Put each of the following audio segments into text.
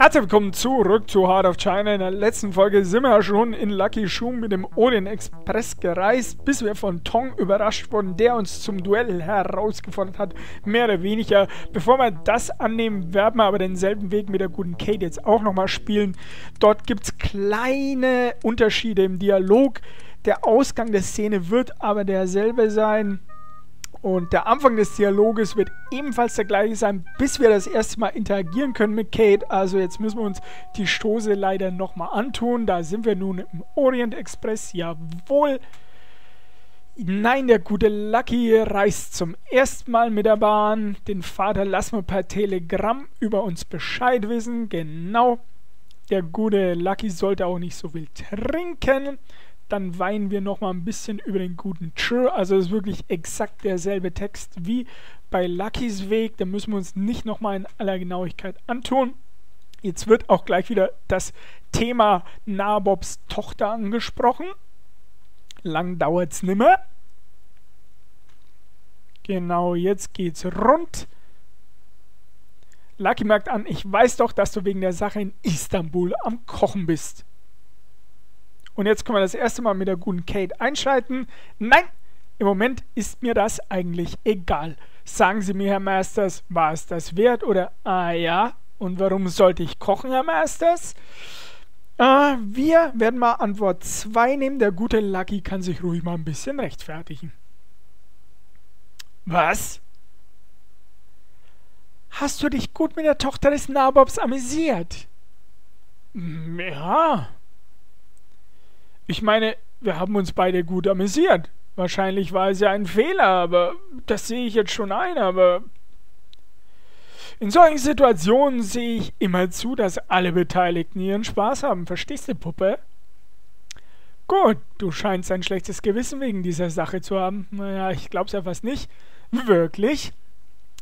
Herzlich willkommen zurück zu Heart of China. In der letzten Folge sind wir ja schon in Lucky Shum mit dem Orient Express gereist, bis wir von Tong überrascht wurden, der uns zum Duell herausgefordert hat, mehr oder weniger. Bevor wir das annehmen, werden wir aber denselben Weg mit der guten Kate jetzt auch nochmal spielen. Dort gibt es kleine Unterschiede im Dialog. Der Ausgang der Szene wird aber derselbe sein. Und der Anfang des Dialoges wird ebenfalls der gleiche sein, bis wir das erste Mal interagieren können mit Kate. Also jetzt müssen wir uns die Stoße leider nochmal antun. Da sind wir nun im Orient Express. Jawohl. Nein, der gute Lucky reist zum ersten Mal mit der Bahn. Den Vater lassen wir per Telegramm über uns Bescheid wissen. Genau. Der gute Lucky sollte auch nicht so viel trinken. Dann weinen wir nochmal ein bisschen über den guten Tr. Also es ist wirklich exakt derselbe Text wie bei Luckys Weg. Da müssen wir uns nicht nochmal in aller Genauigkeit antun. Jetzt wird auch gleich wieder das Thema Nabobs Tochter angesprochen. Lang dauert es nimmer. Genau, jetzt geht's rund. Lucky merkt an, ich weiß doch, dass du wegen der Sache in Istanbul am Kochen bist. Und jetzt können wir das erste Mal mit der guten Kate einschalten. Nein, im Moment ist mir das eigentlich egal. Sagen Sie mir, Herr Masters, war es das wert oder ah ja? Und warum sollte ich kochen, Herr Masters? Äh, wir werden mal Antwort 2 nehmen. Der gute Lucky kann sich ruhig mal ein bisschen rechtfertigen. Was? Hast du dich gut mit der Tochter des Nabobs amüsiert? Ja, ich meine, wir haben uns beide gut amüsiert. Wahrscheinlich war es ja ein Fehler, aber das sehe ich jetzt schon ein, aber in solchen Situationen sehe ich immer zu, dass alle Beteiligten ihren Spaß haben. Verstehst du, Puppe? Gut, du scheinst ein schlechtes Gewissen wegen dieser Sache zu haben. Naja, ich glaub's ja fast nicht. Wirklich?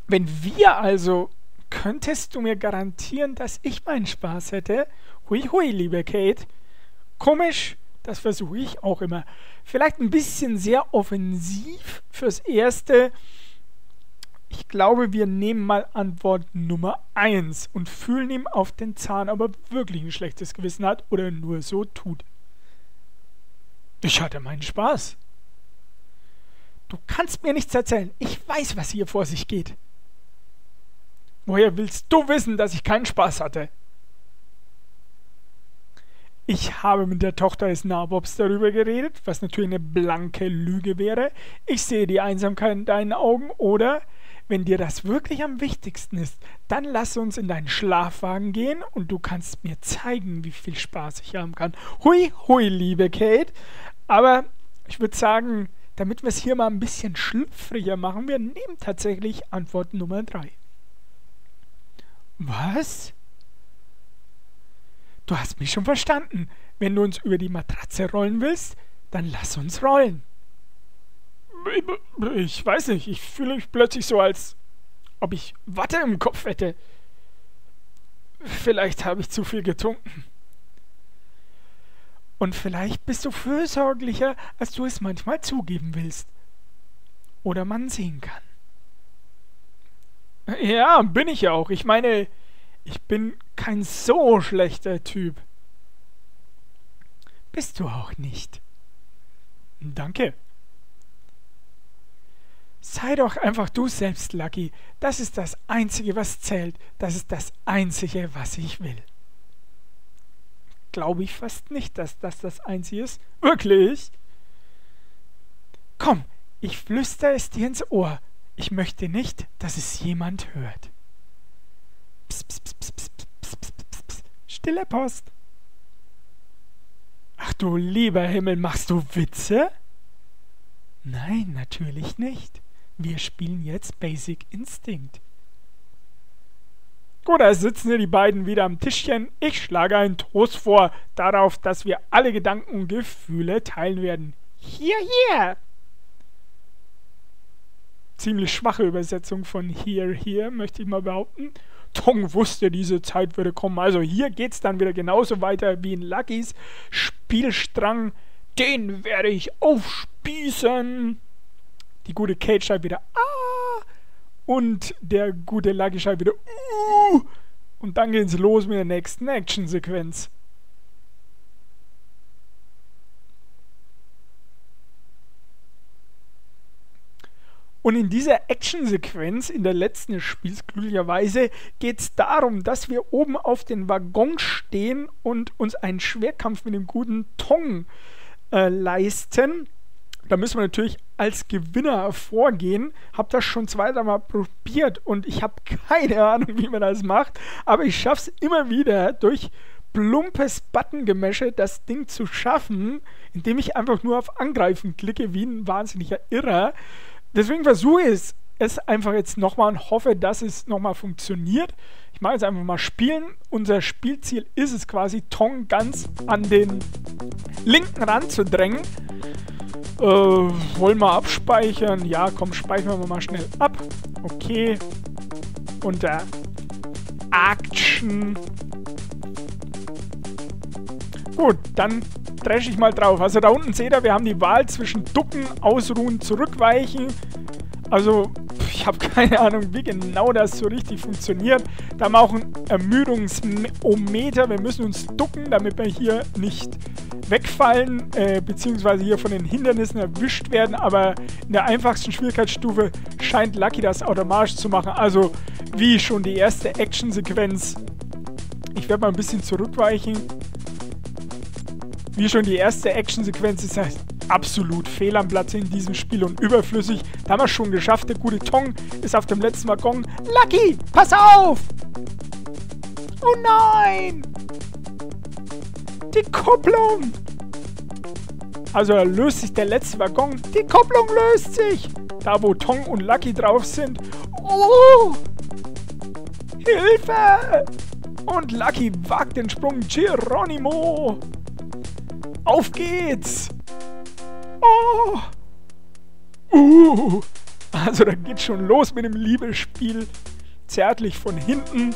Wenn wir also. Könntest du mir garantieren, dass ich meinen Spaß hätte? Hui hui, liebe Kate. Komisch, das versuche ich auch immer. Vielleicht ein bisschen sehr offensiv fürs Erste. Ich glaube, wir nehmen mal Antwort Nummer 1 und fühlen ihm auf den Zahn, ob er wirklich ein schlechtes Gewissen hat oder nur so tut. Ich hatte meinen Spaß. Du kannst mir nichts erzählen. Ich weiß, was hier vor sich geht. Woher willst du wissen, dass ich keinen Spaß hatte? Ich habe mit der Tochter des Nabobs darüber geredet, was natürlich eine blanke Lüge wäre. Ich sehe die Einsamkeit in deinen Augen oder wenn dir das wirklich am wichtigsten ist, dann lass uns in deinen Schlafwagen gehen und du kannst mir zeigen, wie viel Spaß ich haben kann. Hui, hui, liebe Kate. Aber ich würde sagen, damit wir es hier mal ein bisschen schlüpfriger machen, wir nehmen tatsächlich Antwort Nummer 3. Was? Du hast mich schon verstanden. Wenn du uns über die Matratze rollen willst, dann lass uns rollen. Ich weiß nicht, ich fühle mich plötzlich so, als ob ich Watte im Kopf hätte. Vielleicht habe ich zu viel getrunken. Und vielleicht bist du fürsorglicher, als du es manchmal zugeben willst. Oder man sehen kann. Ja, bin ich ja auch. Ich meine, ich bin kein so schlechter Typ. Bist du auch nicht. Danke. Sei doch einfach du selbst, Lucky. Das ist das Einzige, was zählt. Das ist das Einzige, was ich will. Glaube ich fast nicht, dass das das Einzige ist. Wirklich? Komm, ich flüstere es dir ins Ohr. Ich möchte nicht, dass es jemand hört. Psst, psst, Stille Post. Ach du lieber Himmel, machst du Witze? Nein, natürlich nicht. Wir spielen jetzt Basic Instinct. Gut, da sitzen hier die beiden wieder am Tischchen. Ich schlage einen Toast vor, darauf, dass wir alle Gedanken und Gefühle teilen werden. Hier, hier! Ziemlich schwache Übersetzung von hier, hier, möchte ich mal behaupten. Tong wusste, diese Zeit würde kommen. Also hier geht es dann wieder genauso weiter wie in Luckys Spielstrang. Den werde ich aufspießen. Die gute Kate schreibt wieder Ah. Und der gute Lucky schreibt wieder Uh. Und dann geht's los mit der nächsten Actionsequenz. Und in dieser Actionsequenz in der letzten Spiels glücklicherweise geht es darum, dass wir oben auf den Waggon stehen und uns einen Schwerkampf mit dem guten Tong äh, leisten. Da müssen wir natürlich als Gewinner hervorgehen. Hab das schon zwei, Mal probiert und ich habe keine Ahnung, wie man das macht. Aber ich schaffe es immer wieder durch plumpes Buttongemäsche das Ding zu schaffen, indem ich einfach nur auf Angreifen klicke, wie ein wahnsinniger Irrer. Deswegen versuche ich es, es einfach jetzt nochmal und hoffe, dass es nochmal funktioniert. Ich mache jetzt einfach mal spielen. Unser Spielziel ist es quasi, Tong ganz an den linken Rand zu drängen. Äh, wollen wir abspeichern? Ja, komm, speichern wir mal schnell ab. Okay. Unter Action. Gut, dann trash ich mal drauf. Also da unten seht ihr, wir haben die Wahl zwischen Ducken, Ausruhen, Zurückweichen. Also ich habe keine Ahnung, wie genau das so richtig funktioniert. Da haben wir auch ein Ermüdungsometer. Wir müssen uns ducken, damit wir hier nicht wegfallen, äh, beziehungsweise hier von den Hindernissen erwischt werden. Aber in der einfachsten Schwierigkeitsstufe scheint Lucky das automatisch zu machen. Also wie schon die erste Actionsequenz. Ich werde mal ein bisschen zurückweichen wie schon die erste Actionsequenz ist das absolut fehl am Platz in diesem Spiel und überflüssig. Da haben wir schon geschafft. Der gute Tong ist auf dem letzten Waggon. Lucky, pass auf! Oh nein! Die Kupplung! Also löst sich der letzte Waggon. Die Kupplung löst sich! Da wo Tong und Lucky drauf sind. Oh! Hilfe! Und Lucky wagt den Sprung. Geronimo! Auf geht's! Oh! Uh! Also da geht's schon los mit dem Liebesspiel. Zärtlich von hinten.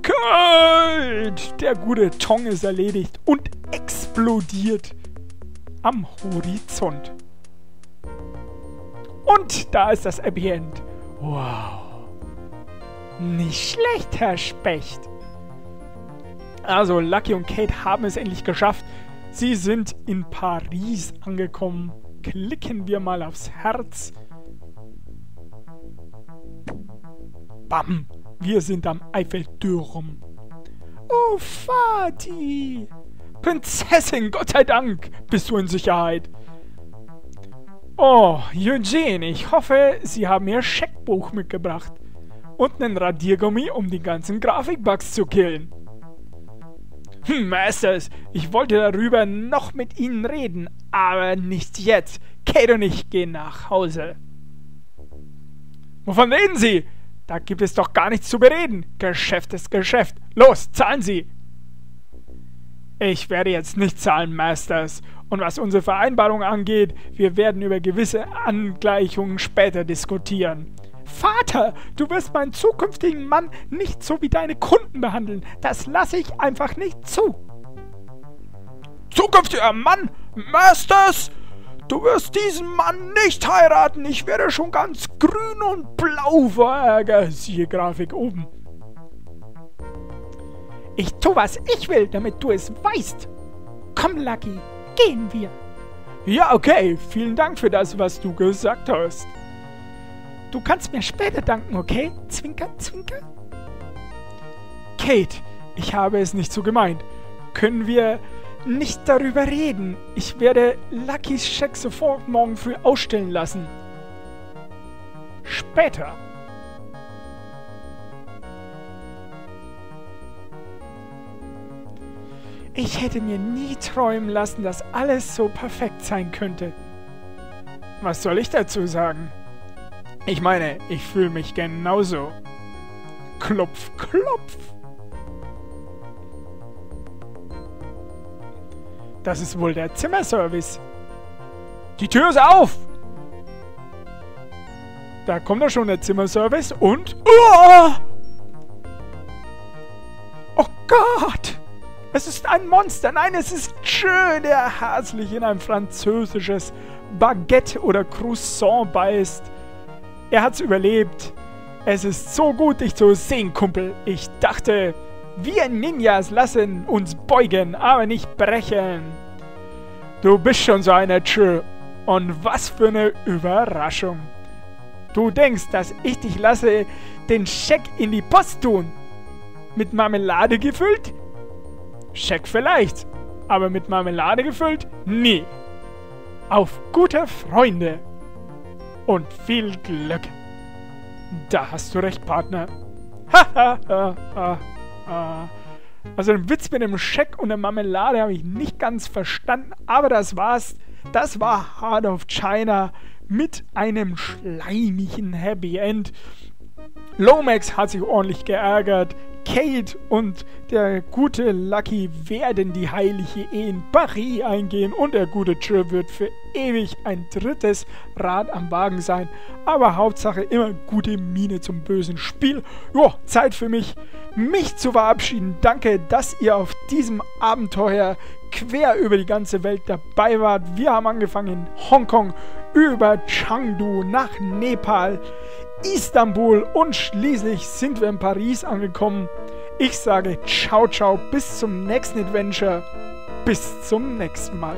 Kalt! Der gute Tong ist erledigt und explodiert am Horizont. Und da ist das Happy End. Wow. Nicht schlecht, Herr Specht. Also, Lucky und Kate haben es endlich geschafft, Sie sind in Paris angekommen. Klicken wir mal aufs Herz. Bam! Wir sind am Eiffelturm. Oh, Vati! Prinzessin, Gott sei Dank, bist du in Sicherheit. Oh, Eugene, ich hoffe, Sie haben Ihr Scheckbuch mitgebracht. Und einen Radiergummi, um die ganzen Grafikbugs zu killen. Hm, Masters, ich wollte darüber noch mit Ihnen reden, aber nicht jetzt. Kate und ich gehen nach Hause. Wovon reden Sie? Da gibt es doch gar nichts zu bereden. Geschäft ist Geschäft. Los, zahlen Sie! Ich werde jetzt nicht zahlen, Masters. Und was unsere Vereinbarung angeht, wir werden über gewisse Angleichungen später diskutieren. Vater, du wirst meinen zukünftigen Mann nicht so wie deine Kunden behandeln. Das lasse ich einfach nicht zu. Zukünftiger Mann? Masters? Du wirst diesen Mann nicht heiraten. Ich werde schon ganz grün und blau vor Ärger. Siehe Grafik oben. Ich tu, was ich will, damit du es weißt. Komm, Lucky, gehen wir. Ja, okay. Vielen Dank für das, was du gesagt hast. Du kannst mir später danken, okay? Zwinker, zwinker. Kate, ich habe es nicht so gemeint. Können wir nicht darüber reden? Ich werde Luckys Scheck sofort morgen früh ausstellen lassen. Später. Ich hätte mir nie träumen lassen, dass alles so perfekt sein könnte. Was soll ich dazu sagen? Ich meine, ich fühle mich genauso. Klopf, klopf. Das ist wohl der Zimmerservice. Die Tür ist auf! Da kommt doch schon der Zimmerservice und... Oh! oh Gott! Es ist ein Monster! Nein, es ist schön, der herzlich in ein französisches Baguette oder Croissant beißt. Er hat's überlebt. Es ist so gut, dich zu sehen, Kumpel. Ich dachte, wir Ninjas lassen uns beugen, aber nicht brechen. Du bist schon so einer Tschö. Und was für eine Überraschung. Du denkst, dass ich dich lasse den Scheck in die Post tun? Mit Marmelade gefüllt? Scheck vielleicht, aber mit Marmelade gefüllt? Nie. Auf gute Freunde und viel Glück. Da hast du recht, Partner. Also den Witz mit dem Scheck und der Marmelade habe ich nicht ganz verstanden, aber das war's. Das war Heart of China mit einem schleimigen Happy End. Lomax hat sich ordentlich geärgert. Kate und der gute Lucky werden die heilige Ehe in Paris eingehen und der gute Joe wird für ewig ein drittes Rad am Wagen sein. Aber Hauptsache immer gute Miene zum bösen Spiel. Jo, Zeit für mich, mich zu verabschieden. Danke, dass ihr auf diesem Abenteuer quer über die ganze Welt dabei wart. Wir haben angefangen in Hongkong, über Chengdu nach Nepal, Istanbul und schließlich sind wir in Paris angekommen. Ich sage ciao, ciao, bis zum nächsten Adventure. Bis zum nächsten Mal.